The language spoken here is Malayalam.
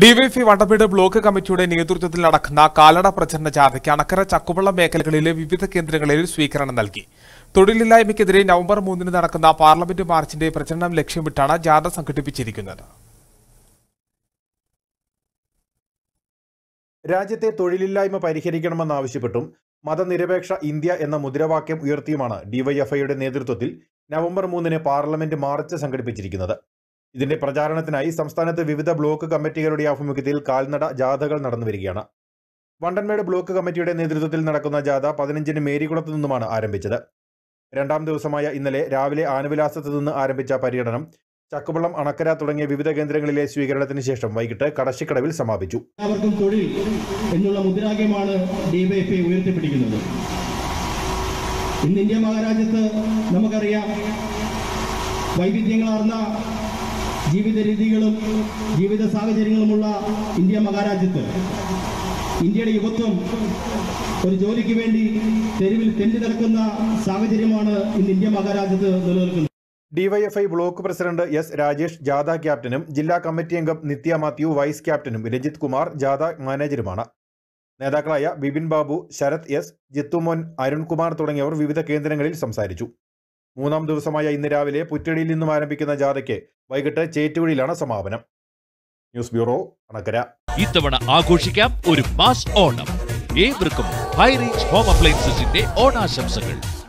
ഡിവൈഎഫ്ഐ വണ്ടപ്പേട് ബ്ലോക്ക് കമ്മിറ്റിയുടെ നേതൃത്വത്തിൽ നടക്കുന്ന കാലട പ്രചരണ ജാഥയ്ക്ക് അണക്കര ചക്കുവള്ളം മേഖലകളിലെ വിവിധ കേന്ദ്രങ്ങളിൽ സ്വീകരണം നൽകി. തൊഴിലില്ലായ്മയ്ക്കെതിരെ നവംബർ മൂന്നിന് നടക്കുന്ന പാർലമെന്റ് മാർച്ചിന്റെ പ്രചരണം ലക്ഷ്യമിട്ടാണ് ജാഥ സംഘടിപ്പിച്ചിരിക്കുന്നത്. രാജ്യത്തെ തൊഴിലില്ലായ്മ പരിഹരിക്കണമെന്നാവശ്യപ്പെട്ടും മതനിരപേക്ഷ ഇന്ത്യ എന്ന മുദ്രാവാക്യം ഉയർത്തിയുമാണ് ഡിവൈഎഫ്ഐയുടെ നേതൃത്വത്തിൽ നവംബർ മൂന്നിന് പാർലമെന്റ് മാർച്ച് സംഘടിപ്പിച്ചിരിക്കുന്നത്. ഇതിന്റെ പ്രചാരണത്തിനായി സംസ്ഥാനത്ത് വിവിധ ബ്ലോക്ക് കമ്മിറ്റികളുടെ ആഭിമുഖ്യത്തിൽ കാൽനട ജാഥകൾ നടന്നുവരികയാണ് വണ്ടൻമേട് ബ്ലോക്ക് കമ്മിറ്റിയുടെ നേതൃത്വത്തിൽ നടക്കുന്ന ജാഥ പതിനഞ്ചിന് മേരികുളത്ത് നിന്നുമാണ് ആരംഭിച്ചത്. രണ്ടാം ദിവസമായ ഇന്നലെ രാവിലെ ആനവിലാസത്ത് നിന്ന് ആരംഭിച്ച പര്യടനം ചക്കുവള്ളം അണക്കര തുടങ്ങിയ വിവിധ കേന്ദ്രങ്ങളിലെ സ്വീകരണത്തിന് ശേഷം വൈകിട്ട് കടശിക്കടവിൽ സമാപിച്ചു. എല്ലാവർക്കും തൊഴിൽ എന്നുള്ള മുദ്രാവാക്യമാണ് ഡിവൈഎഫ്ഐ ഉയർത്തിപ്പിടിക്കുന്നത്. ഇന്ന് ഇന്ത്യ മഹാരാജ്യത്ത് നമുക്കറിയാം വൈവിധ്യങ്ങളാർന്ന ജീവിത രീതികളും ജീവിത സാഹചര്യങ്ങളുമുള്ള ഇന്ത്യ മഹാരാജ്യത്ത് ഇന്ത്യയുടെ യുവത്വം ഒരു ജോലിക്ക് വേണ്ടി തെരുവിൽ തെണ്ടി നടക്കുന്ന സാഹചര്യമാണ് ഇന്ന് ഇന്ത്യ മഹാരാജ്യത്ത് നിലനിൽക്കുന്നത്. DYFI block president S Rajesh ജാഥ ക്യാപ്റ്റനും ജില്ലാ കമ്മിറ്റി അംഗം നിത്യ മാത്യു വൈസ് ക്യാപ്റ്റനും രഞ്ജിത് കുമാർ ജാഥ മാനേജരുമാണ്. നേതാക്കളായ ബിപിൻ ബാബു ശരത് എസ് ജിത്തുമോൻ അരുൺകുമാർ തുടങ്ങിയവർ വിവിധ കേന്ദ്രങ്ങളിൽ സംസാരിച്ചു. മൂന്നാം ദിവസമായ ഇന്ന് രാവിലെ പുറ്റടിയിൽ നിന്നും ആരംഭിക്കുന്ന ജാഥയ്ക്ക് വൈകിട്ട് ചേറ്റുവഴിയിലാണ് സമാപനം. News bureau Anakkara. ഇത്തവണ ആഘോഷിക്കാം ഒരു മാസ് ഓണം. ഏവർക്കും ഹൈറേഞ്ച് ഹോം അപ്ലയൻസസിന്റെ ഓണാശംസകൾ.